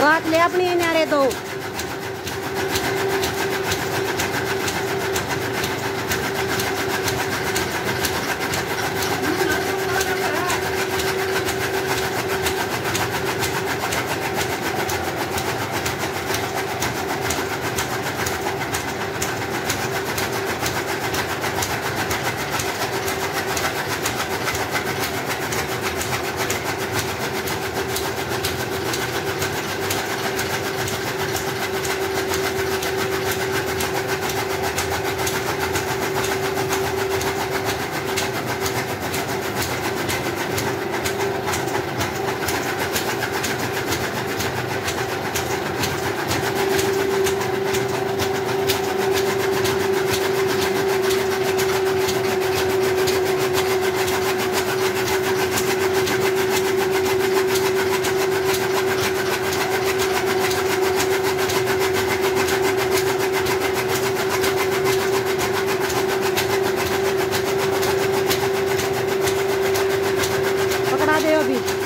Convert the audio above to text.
रात ले अपनी न्यारे दो 对